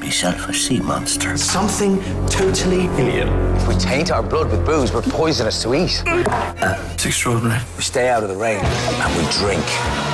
Myself a sea monster. Something totally alien. If we taint our blood with booze, we're poisonous to eat. Uh, it's extraordinary. We stay out of the rain and we drink.